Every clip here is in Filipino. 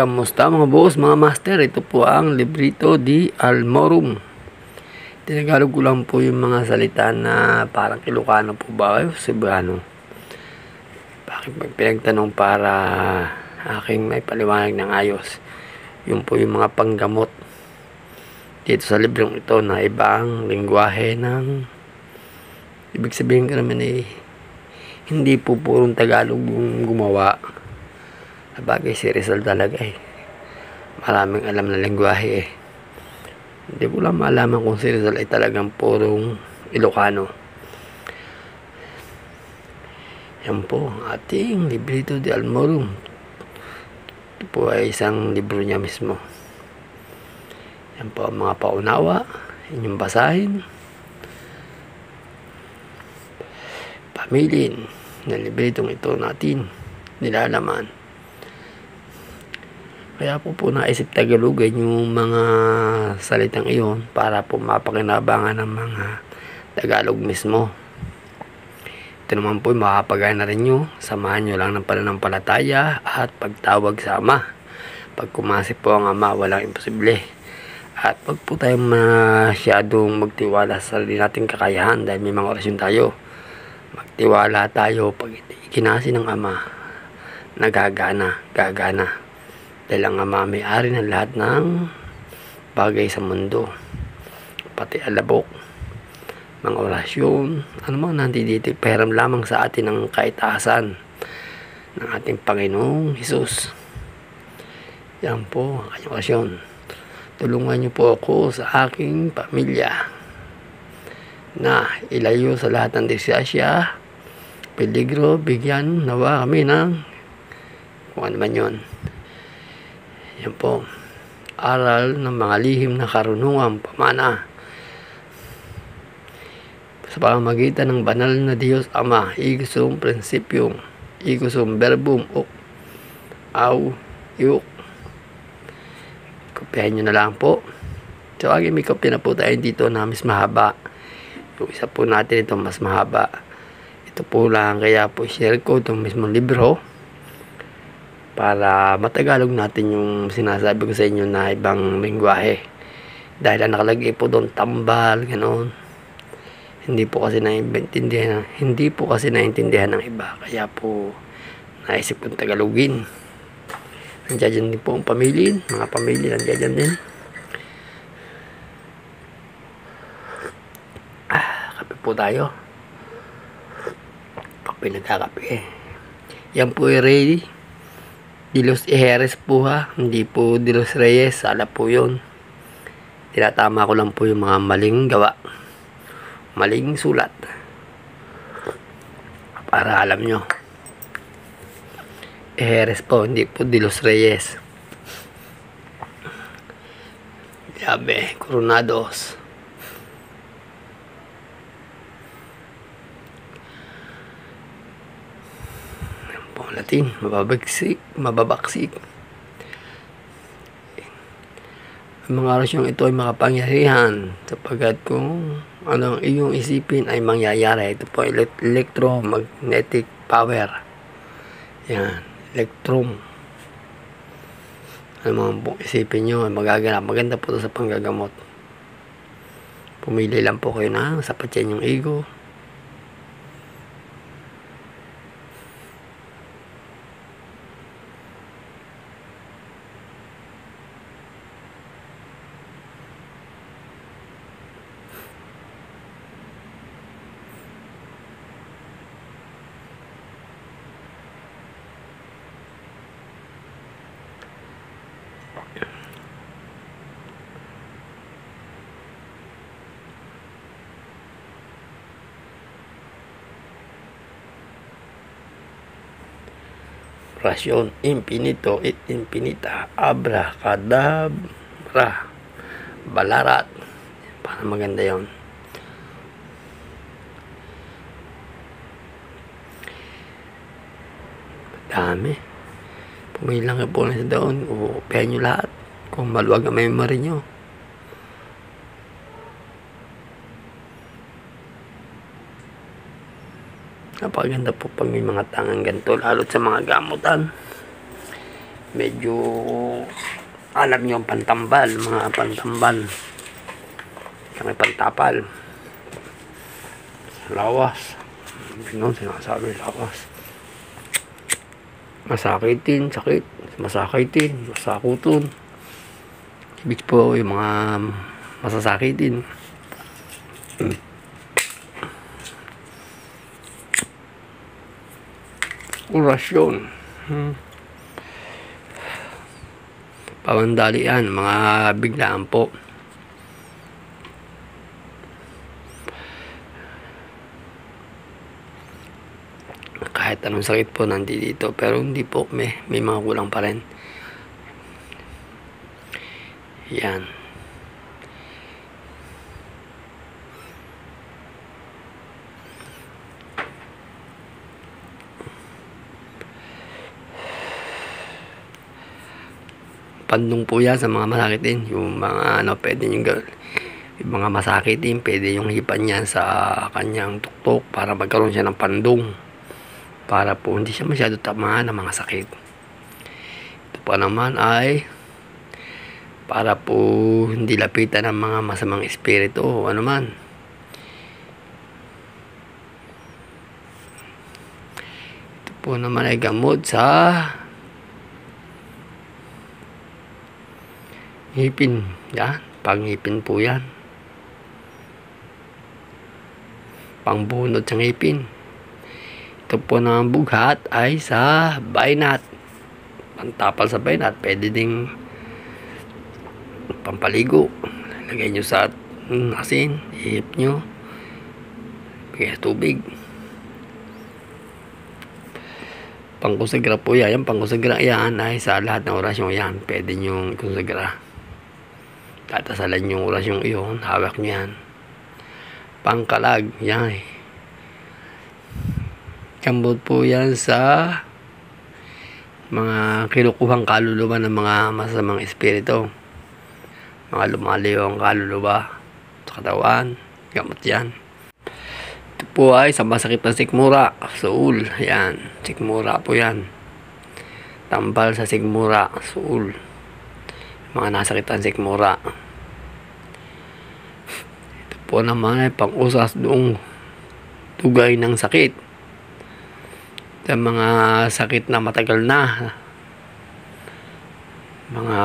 Kamusta mga boss, mga master? Ito po ang Librito di Almorum. Tinagalog ko lang po yung mga salita na parang Ilocano po ba o Cebuano. Bakit pag pinagtanong para aking may paliwanag ng ayos. Yun po yung mga panggamot dito sa librong ito na ibang lingwahe ng ibig sabihin ko naman eh hindi po purong Tagalog yung gumawa Sabagay si Rizal talaga eh. Maraming alam na lengguwahe eh. Hindi ko lang malaman kung si Rizal ay talagang purong Ilocano. Yan po, ating librito de Almorum. Ito po ay isang libro niya mismo. Yan po mga paunawa. Inyong basahin. Pamilin na libritong ito natin nilalaman. Kaya po po naisip Tagalogan yung mga salitang iyon para po mapakinabangan ng mga Tagalog mismo. Ito naman po makapagaya na rin nyo. Samahan nyo lang ng pananampalataya at pagtawag sa Ama. Pag kumasip po ang Ama, walang imposible. At pag po tayo masyadong magtiwala sa sarili nating kakayahan dahil may mga orasyon tayo. Magtiwala tayo pag ikinasi ng Ama. Nagagana, gagana. Dahil ang ama may-ari ng lahat ng bagay sa mundo. Pati alabok, mga orasyon, ano man nandito, peram lamang sa atin ang kaitasan ng ating Panginoong Hesus. Yan po ang kanyang orasyon. Tulungan niyo po ako sa aking pamilya na ilayo sa lahat ng disgrasya, peligro, bigyan nawa kami ng kung ano man yun. Yan po. Aral ng mga lihim na karunungan pamana. Sa pamamagitan ng banal na Diyos Ama, igusong prinsipyong, igusong verbum, o, au, yuk. Kopyahin nyo na lang po. So, agad may kopya na po tayo dito na mas mahaba. Yung isa po natin ito mas mahaba. Ito po lang, kaya po share ko itong mismong libro para matagalog natin yung sinasabi ko sa inyo na ibang lingwahe. Dahil ang nakalagay po doon tambal, ganoon. Hindi po kasi naiintindihan, hindi po kasi naiintindihan ng iba. Kaya po naisip kong Tagalogin. Nandiyan din po ang pamilya, mga pamilya nandiyan din. Ah, kape po tayo. Kape nagkakape. Yan po ay ready. Dilos Iheres po ha, hindi po Dilos Reyes, sala po yun. Tinatama ko lang po yung mga maling gawa. Maling sulat. Para alam nyo. Iheres po, hindi po Dilos Reyes. Yabe, Coronados. Latin, mababagsik, mababaksik. Ang mga orasyong ito ay makapangyarihan sapagkat kung ano ang iyong isipin ay mangyayari. Ito po electromagnetic power. Yan, electrum. Ano mga po isipin nyo ay magaganap. Maganda po ito sa panggagamot. Pumili lang po kayo na sapat yan yung ego. Rasyon infinito it infinita abra kadabra balarat. Para maganda yon dami. Pumili lang po na sa doon. O nyo lahat. Kung maluwag ang memory nyo Napakaganda po pag may mga tangang ganito, lalo sa mga gamutan. medyo alam nyo ang pantambal, mga pantambal. May pantapal. Lawas. Ganun, sinasabi lawas. Masakitin, sakit. Masakitin, masakuton. Ibig po yung mga masasakitin. Orasyon. Hmm. Pawandali yan, mga biglaan po. kahit anong sakit po nandito pero hindi po may, may mga kulang pa rin yan pandong po yan sa mga masakit din. Yung mga ano pwede yung yung mga masakit din pwede yung hipan niya sa kanyang tuktok para magkaroon siya ng pandong. Para po hindi siya masyado tamaan ng mga sakit. Ito pa naman ay para po hindi lapitan ng mga masamang espiritu o ano man. Ito po naman ay gamot sa ngipin yan pangipin po yan. Pangbunod sa ngipin. Ito po ng bughat ay sa baynat pantapal sa baynat pwede ding pampaligo. Lagay nyo sa asin ihip nyo. Kaya tubig. Pangkusagra po yan. Pangkusagra yan ay sa lahat ng orasyon yan pwede nyo kusagra tatasalan yung orasyon iyon hawak nyo yan. Pangkalag yan. Eh kambot po yan sa mga kinukuhang kaluluwa ng mga masamang espiritu. Mga lumaliw ang kaluluwa sa katawan gamot yan. Ito po ay sa masakit na sikmura suul yan. Sikmura po yan. Tambal sa sikmura suul mga nasakitan sikmura ito po naman ay pang-usas doong tugay ng sakit. Sa mga sakit na matagal na. Mga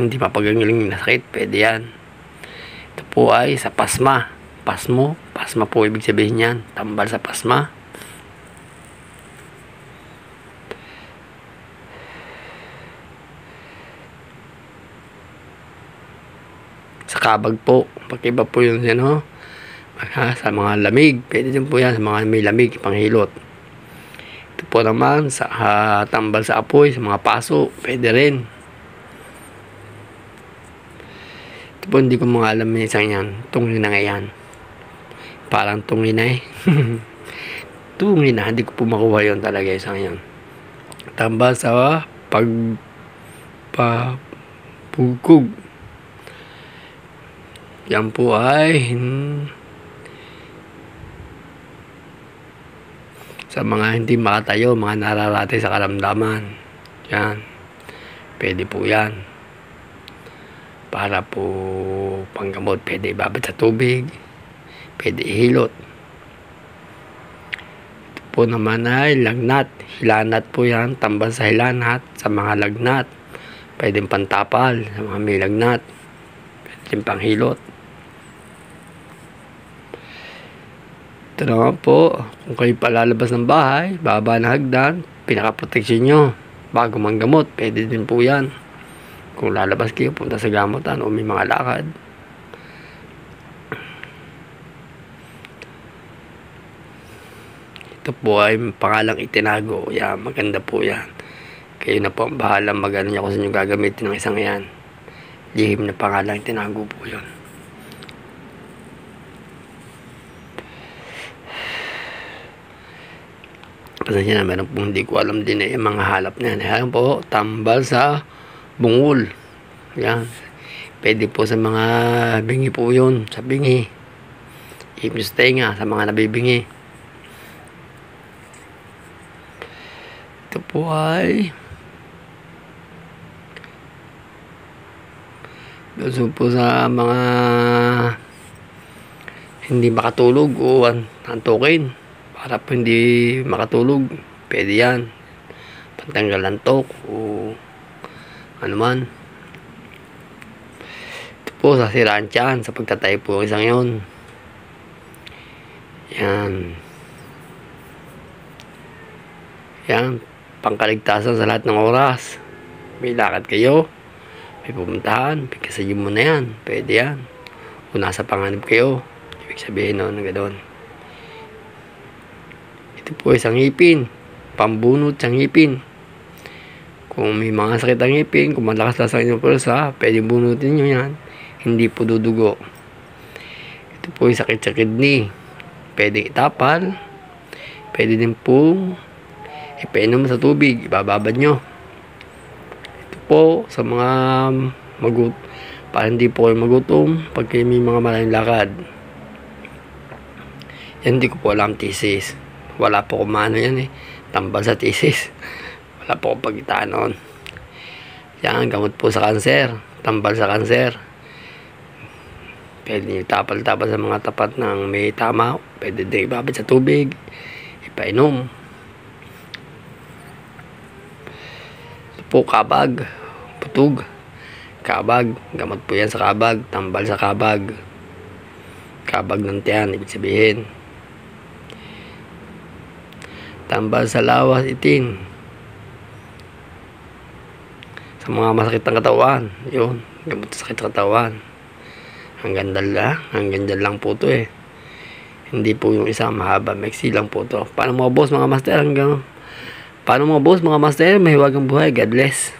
hindi mapagaling na sakit pwede yan. Ito po ay sa pasma. Pasmo pasma po ibig sabihin yan. Tambal sa pasma sa kabag po. Pagkiba po yun yan ho sa mga lamig. Pwede din po yan sa mga may lamig panghilot ito po naman sa uh, tambal sa apoy sa mga paso pwede rin. Ito po hindi ko mga alam yung isang yan. Tungin na nga yan. Parang tungin na eh. Tungin na hindi ko po makuha yun talaga isang yan. Tambal sa pag pa pugkog yan po ay sa mga hindi makatayo, mga nararate sa karamdaman. Yan. Pwede po yan. Para po panggamot, pwede ibabad sa tubig. Pwede ihilot. Ito po naman ay lagnat. Hilanat po yan. Tambal sa hilanat. Sa mga lagnat. Pwede pantapal. Sa mga may lagnat. Pwede panghilot. Ito naman po, kung kayo palalabas ng bahay, baba na hagdan, pinaka-protection nyo. Bago manggamot, pwede din po yan. Kung lalabas kayo, punta sa gamutan o may mga lakad. Ito po ay pangalang itinago. Yan, maganda po yan. Kayo na po ang bahala mag-ano niya kung saan nyo gagamitin ng isang yan. Lihim na pangalang itinago po yan. Kasi na meron pong hindi ko alam din eh, mga halap na yan. Ayan po, tambal sa bungol. Ayan. Pwede po sa mga bingi po yun, sa bingi. Ipis tenga sa mga nabibingi. Ito po ay... Doon po sa mga hindi makatulog o antukin para po hindi makatulog. Pwede yan. Pantanggal antok o ano man. Ito po sa siraan tiyan sa pagtatay po ang isang yon yan. Yan pangkaligtasan sa lahat ng oras. May lakad kayo. May pupuntahan. Pagkasayin mo na yan. Pwede yan. Kung nasa panganib kayo ibig sabihin no, ng gano'n po isang ngipin pambunot sa ngipin kung may mga sakit ang ngipin kung malakas na sa inyong pulsa pwede bunutin nyo yan. Hindi po dudugo. Ito po yung sakit sa kidney. Pwede itapal. Pwede din po ipainom sa tubig. Ibababad nyo. Ito po sa mga magut para hindi po kayo magutom pag may mga malayong lakad. Hindi ko po alam thesis wala po kumano yan eh. Tambal sa thesis. Wala po pagitaan noon. Yan gamot po sa kanser tambal sa kanser pwede tapal-tapal sa mga tapat ng may tama. Pwede din ibabad sa tubig. Ipainom. Ito po kabag. Putug kabag. Gamot po yan sa kabag. Tambal sa kabag. Kabag ng tiyan ibig sabihin tambal sa lawas itin sa mga masakit ng katawan yun. Gamot sa sakit ng katawan. Hanggang dala hanggang dyan lang po to eh. Hindi po yung isa mahaba maiksi lang po to. Paano mga boss mga master hanggang paano mga boss mga master mahiwagang buhay God bless